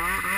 Mm-hmm.